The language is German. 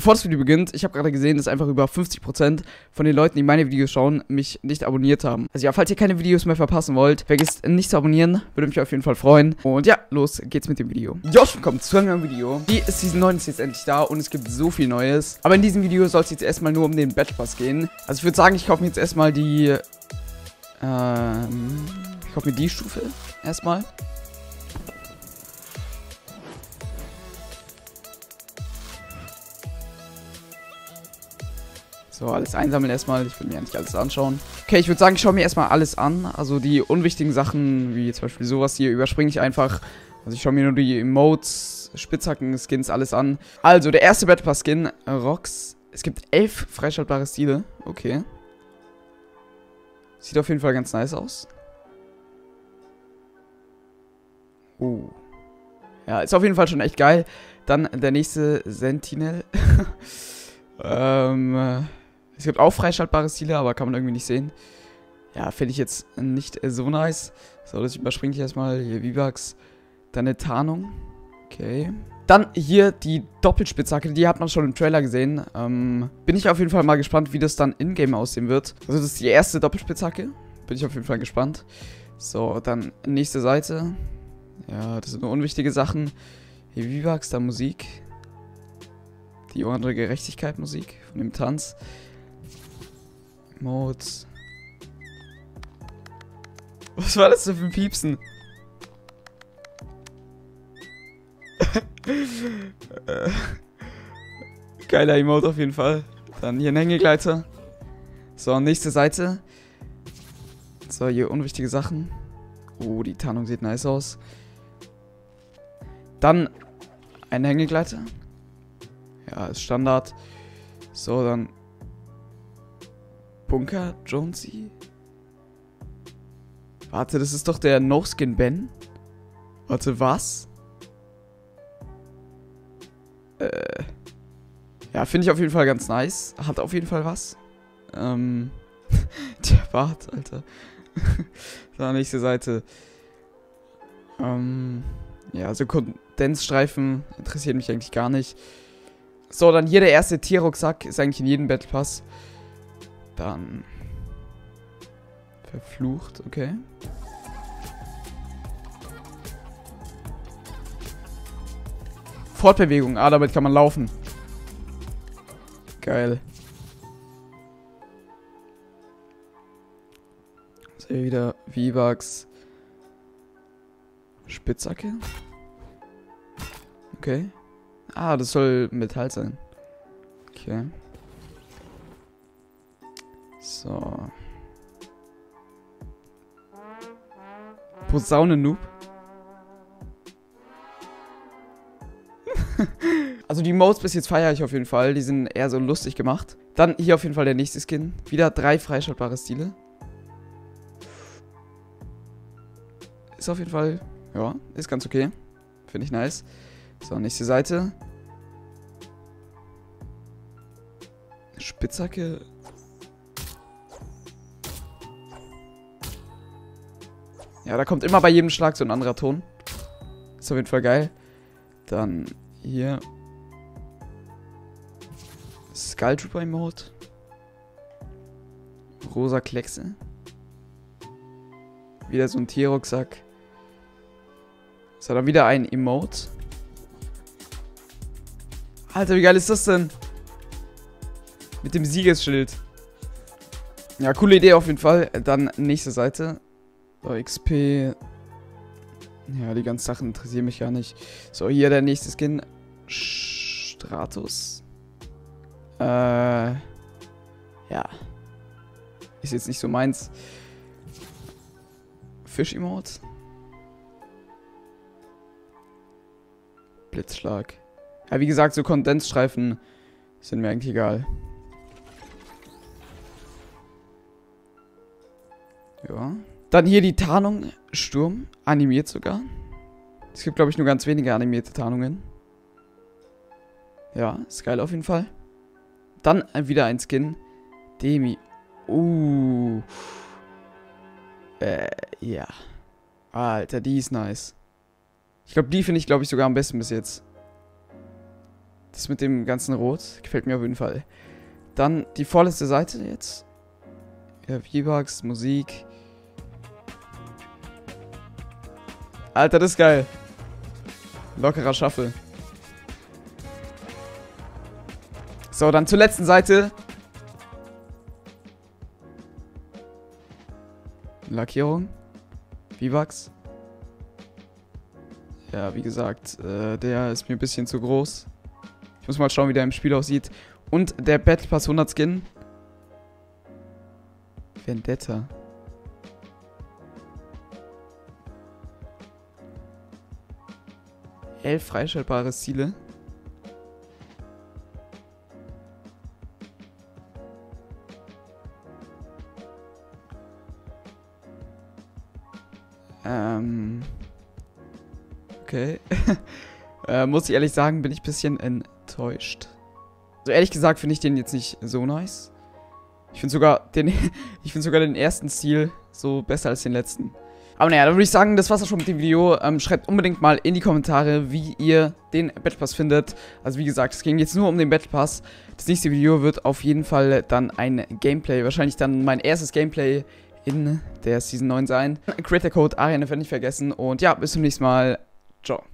Bevor das Video beginnt, ich habe gerade gesehen, dass einfach über 50% von den Leuten, die meine Videos schauen, mich nicht abonniert haben. Also ja, falls ihr keine Videos mehr verpassen wollt, vergesst nicht zu abonnieren, würde mich auf jeden Fall freuen. Und ja, los geht's mit dem Video. Josh, willkommen zu einem neuen Video. Die Season 9 ist jetzt endlich da und es gibt so viel Neues. Aber in diesem Video soll es jetzt erstmal nur um den Battle Pass gehen. Also ich würde sagen, ich kaufe mir jetzt erstmal die... Ähm... Ich kaufe mir die Stufe erstmal. So, alles einsammeln erstmal. Ich will mir ja nicht alles anschauen. Okay, ich würde sagen, ich schaue mir erstmal alles an. Also die unwichtigen Sachen, wie zum Beispiel sowas hier, überspringe ich einfach. Also ich schaue mir nur die Emotes, Spitzhacken, Skins, alles an. Also, der erste Battle Pass Skin, Rocks. Es gibt elf freischaltbare Stile. Okay. Sieht auf jeden Fall ganz nice aus. Oh. Ja, ist auf jeden Fall schon echt geil. Dann der nächste Sentinel. ähm... Es gibt auch freischaltbare Stile, aber kann man irgendwie nicht sehen. Ja, finde ich jetzt nicht so nice. So, das überspringe ich erstmal. Hier V-Bucks. Dann eine Tarnung. Okay. Dann hier die Doppelspitzhacke, die hat man schon im Trailer gesehen. Ähm, bin ich auf jeden Fall mal gespannt, wie das dann in-game aussehen wird. Also das ist die erste Doppelspitzhacke. Bin ich auf jeden Fall gespannt. So, dann nächste Seite. Ja, das sind nur unwichtige Sachen. Hier V-Bucks, dann Musik. Die andere Gerechtigkeit Musik von dem Tanz. Modes. Was war das denn für ein Piepsen? Geiler Emote auf jeden Fall. Dann hier ein Hängegleiter. So, nächste Seite. So, hier unwichtige Sachen. Oh, die Tarnung sieht nice aus. Dann ein Hängegleiter. Ja, ist Standard. So, dann Bunker Jonesy? Warte, das ist doch der No-Skin Ben. Warte, was? Äh. Ja, finde ich auf jeden Fall ganz nice. Hat auf jeden Fall was. Ähm. der Bart, Alter. so, nächste Seite. Ähm. Ja, also Kondensstreifen interessiert mich eigentlich gar nicht. So, dann hier der erste Tierrucksack. Ist eigentlich in jedem Battle Pass. Dann. Verflucht, okay. Fortbewegung, ah, damit kann man laufen. Geil. Sehe wieder V-Bucks. Spitzhacke. Okay. Ah, das soll Metall sein. Okay. So. Posaune-Noob. also die Modes bis jetzt feiere ich auf jeden Fall. Die sind eher so lustig gemacht. Dann hier auf jeden Fall der nächste Skin. Wieder drei freischaltbare Stile. Ist auf jeden Fall, ja, ist ganz okay. Finde ich nice. So, nächste Seite. Spitzhacke Ja, da kommt immer bei jedem Schlag so ein anderer Ton. Ist auf jeden Fall geil. Dann hier. Skull Trooper Emote. Rosa Kleckse. Wieder so ein Tierrucksack. So, dann wieder ein Emote. Alter, wie geil ist das denn? Mit dem Siegesschild. Ja, coole Idee auf jeden Fall. Dann nächste Seite. So, XP. Ja, die ganzen Sachen interessieren mich gar nicht. So, hier der nächste Skin. Stratus. Äh. Ja. Ist jetzt nicht so meins. Fisch-Emote. Blitzschlag. Ja, wie gesagt, so Kondensstreifen sind mir eigentlich egal. Ja. Dann hier die Tarnung Sturm, animiert sogar. Es gibt, glaube ich, nur ganz wenige animierte Tarnungen. Ja, ist geil auf jeden Fall. Dann wieder ein Skin. Demi. Uh. Äh, ja. Alter, die ist nice. Ich glaube, die finde ich, glaube ich, sogar am besten bis jetzt. Das mit dem ganzen Rot gefällt mir auf jeden Fall. Dann die vorletzte Seite jetzt. Ja, V-Bucks, Musik. Alter, das ist geil. Lockerer Shuffle. So, dann zur letzten Seite. Lackierung. V-Bucks. Ja, wie gesagt, äh, der ist mir ein bisschen zu groß. Ich muss mal schauen, wie der im Spiel aussieht. Und der Battle Pass 100 Skin. Vendetta. Elf freischaltbare Ziele. Ähm. Okay. äh, muss ich ehrlich sagen, bin ich ein bisschen enttäuscht. Also ehrlich gesagt finde ich den jetzt nicht so nice. Ich finde sogar den, ich finde sogar den ersten Stil so besser als den letzten. Aber naja, dann würde ich sagen, das war's auch schon mit dem Video. Ähm, schreibt unbedingt mal in die Kommentare, wie ihr den Battle Pass findet. Also wie gesagt, es ging jetzt nur um den Battle Pass. Das nächste Video wird auf jeden Fall dann ein Gameplay, wahrscheinlich dann mein erstes Gameplay in der Season 9 sein. Creator Code Ariane nicht vergessen und ja, bis zum nächsten Mal. Ciao.